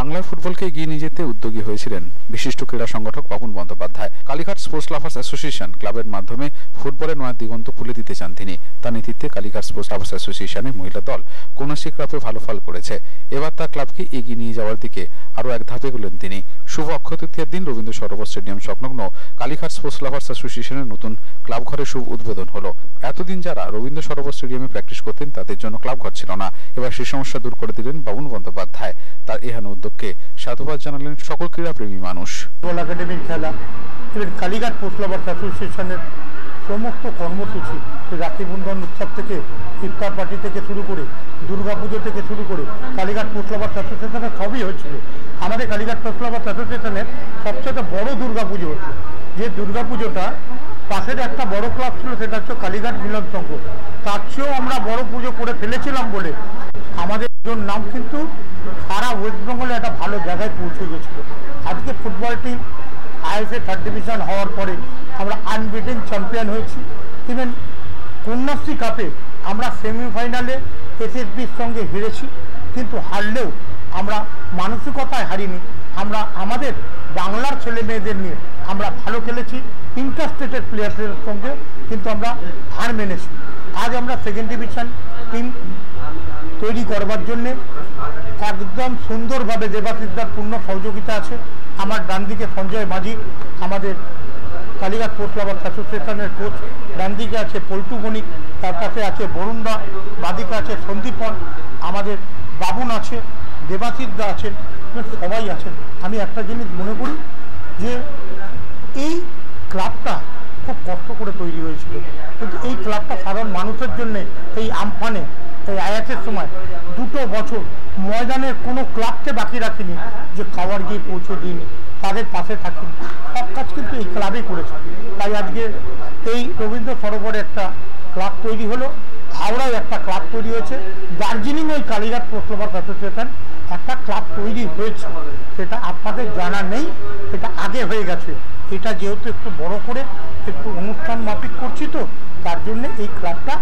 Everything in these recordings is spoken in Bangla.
বাংলার ফুটবলকে এগিয়ে নিয়ে যেতে উদ্যোগী হয়েছিলেন বিশিষ্ট ক্রীড়া সংগঠক Babun Bandyopadhyay. Kalighat sports lovers association ক্লাবের মাধ্যমে ফুটবলের নয়া দিগন্ত খুলে দিতে চান তিনি। তার নেতৃত্বে কালীঘাট স্পোর্টস লাভার্স অ্যাসোসিয়েশনের মহিলা দল কন্যাশ্রী ক্লাবে ভালো ফল করেছে। এবার তার ক্লাবকে এগিয়ে নিয়ে যাওয়ার দিকে আরও এক ধাপে গেলেন তিনি। শুভ অক্ষয় তৃতীয়ার দিন রবীন্দ্র সরোবর স্টেডিয়াম সংলগ্ন কালীঘাট স্পোর্টস লাভার্স অ্যাসোসিয়েশনের নতুন ক্লাব ঘরের শুভ উদ্বোধন হলো। এতদিন যারা রবীন্দ্র সরোবর স্টেডিয়ামে প্র্যাকটিস করতেন তাদের জন্য ক্লাব ঘর ছিল না। এবার সেই সমস্যা দূর করে দিলেন বাবুন বন্দ্যোপাধ্যায়। তার এহেন উদ্যোগকে সাধুবাদ জানালেন সকল ক্রীড়াপ্রেমী মানুষ। ফুটবল একাডেমির খেলা এবং কালীঘাট পোস্টলাভার্স অ্যাসোসিয়েশনের সমস্ত কর্মসূচি রাখি বন্ধন উৎসব থেকে ইফতার পার্টি থেকে শুরু করে দুর্গাপুজো থেকে শুরু করে কালীঘাট পোস্টলাভার্স অ্যাসোসিয়েশনের সবই হচ্ছিল আমাদের কালীঘাট পোস্টলাভার্স অ্যাসোসিয়েশনের সবচেয়ে বড় দুর্গাপুজো হচ্ছে যে দুর্গাপুজোটা পাশের একটা বড় ক্লাব ছিল, সেটা হচ্ছে কালীঘাট মিলন সংঘ। তার চেয়েও আমরা বড় পুজো করে ফেলেছিলাম বলে আমাদের পুজোর নাম কিন্তু সারা ওয়েস্ট বেঙ্গলে একটা ভালো জায়গায় পৌঁছে গেছিল। আজকে football team ISA third division হওয়ার পরে আমরা আনবিটেন চ্যাম্পিয়ন হয়েছি। ইভেন কন্যাশ্রী কাপে আমরা সেমিফাইনালে এসএসবির সঙ্গে হেরেছি। কিন্তু হারলেও আমরা মানসিকতায় হারিনি। আমরা, আমাদের বাংলার ছেলে মেয়েদের নিয়ে আমরা ভালো খেলেছি। ইন্টারস্টেটের প্লেয়ারদের সঙ্গে কিন্তু আমরা হার মেনেছি। আজ আমরা সেকেন্ড ডিভিশন টিম তৈরি করবার জন্যে একদম সুন্দরভাবে দেবাশিসদার পূর্ণ সহযোগিতা আছে। আমার ডান দিকে সঞ্জয় মাঝি, আমাদের কালীঘাট পোস্ট ক্লাব অ্যাসোসিয়েশনের কোচ ডান দিকে আছে পল্টু বণিক তার কাছে আছে বরুণদা বাদিকে আছে সন্দীপন আমাদের বাবুন আছে দেবাশিসদা আছেন সবাই আছেন। আমি একটা জিনিস মনে করি যে এই ক্লাবটা খুব কষ্ট করে তৈরি হয়েছিল। কিন্তু এই ক্লাবটা সাধারণ মানুষের জন্য এই আমফানে এই আয়াতের সময় দুটো বছর ময়দানের কোনো ক্লাবকে বাকি রাখিনি যে খাবার গিয়ে পৌঁছে দিন তাদের পাশে থাকি সব কাজ কিন্তু এই ক্লাবেই করেছে। তাই আজকে এই রবীন্দ্র সরোবরে একটা ক্লাব তৈরি হলো, হাওড়ায় একটা ক্লাব তৈরি হয়েছে, দার্জিলিং ওই কালীঘাট পোস্টলাভার্স অ্যাসোসিয়েশন একটা ক্লাব তৈরি হয়েছে। সেটা আপনাদের জানা নেই, এটা আগে হয়ে গেছে। এটা যেহেতু একটু বড় করে একটু অনুষ্ঠান মাফিক করছি তো, তার জন্য এই ক্লাবটা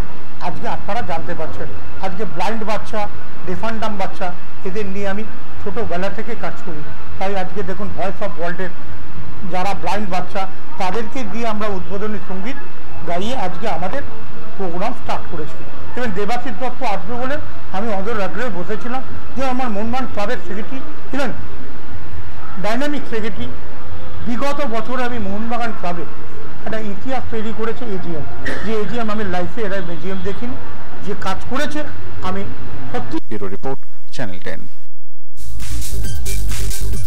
আজকে আপনারা জানতে পারছেন। আজকে ব্লাইন্ড বাচ্চা ডেফান্ডাম বাচ্চা, এদের নিয়ে আমি ছোটোবেলা থেকে কাজ করি। তাই আজকে দেখুন ভয়েস অফ ওয়ার্ল্ডের যারা ব্লাইন্ড বাচ্চা, তাদেরকে দিয়ে আমরা উদ্বোধনী সংগীত গাইয়ে আজকে আমাদের প্রোগ্রাম স্টার্ট করেছি। এবং দেবাশিস দত্ত আসবে বলে আমি অদর আগ্রহে বসেছিলাম যে আমার মনমান ক্লাবের সেক্রেটারি ইভেন ডাইনামিক সেক্রেটারি বিগত বছরে আমি মোহনবাগান ক্লাবে একটা ইতিহাস তৈরি করেছে এজিএম যে এজিএম আমি লাইফে এরা এজিএম দেখিনি। যে কাজ করেছে, আমি সত্যি রিপোর্ট, চ্যানেল টেন।